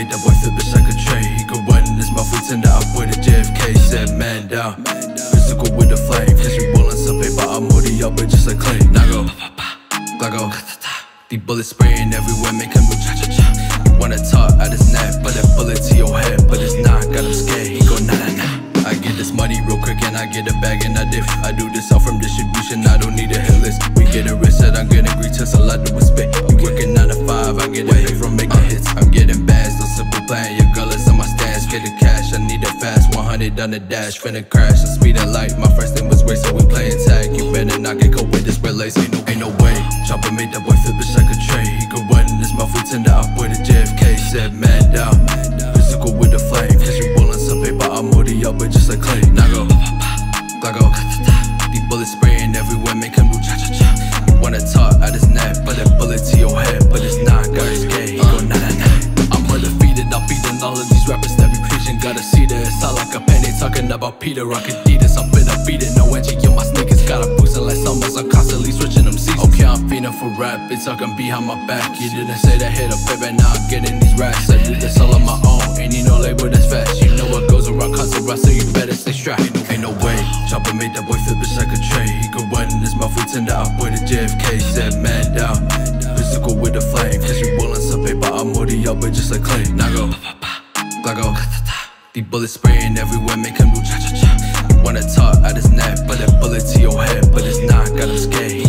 made that boy flip like a train He could run in his mouth, we tend to outboy the JFK. Said man down, Prince Zuko with the flame. Cause we rolling some paper, I'm moody up, but just like clay. Nago, Glaggo, these bullets spraying everywhere, make him move cha cha cha. You wanna talk out his neck, but that bullet to your head, but it's not, got him scared. He go nah nah nah. I get this money real quick and I get a bag and I diff. I do this all from distribution, I don't need a 100 on the dash, finna crash. The speed of light, my first name was Ray, so we playing tag. You better not get caught with this relays, ain't no, ain't no way. Chopper made that boy flip bitch like a tray. He could run in his mouth, we tend to outboy the JFK. Said man down, about Peter Rock Adidas. I'm finna beat it, no edgy on my sneakers. Got a boosting like summers, I'm constantly switching them seasons. Okay, I'm feeling for rap, it's talking behind my back. You didn't say that hit up, baby, now I'm getting these racks. I do this all on my own, ain't need no label that's fast. You know what goes around, comes around, so you better stay strapped. Ain't no way, Chopper made that boy flip bitch like a tray. He could run in his mouth, we tend to outboy the JFK. Said man down, Prince Zuko with the flame. Cause you rolling some paper, I'm moody up, but just like clay. Nago, Glaggo, these bullets spraying everywhere, make him do cha cha cha. Wanna talk out his neck, but that bullet to your head, but it's not, scared. He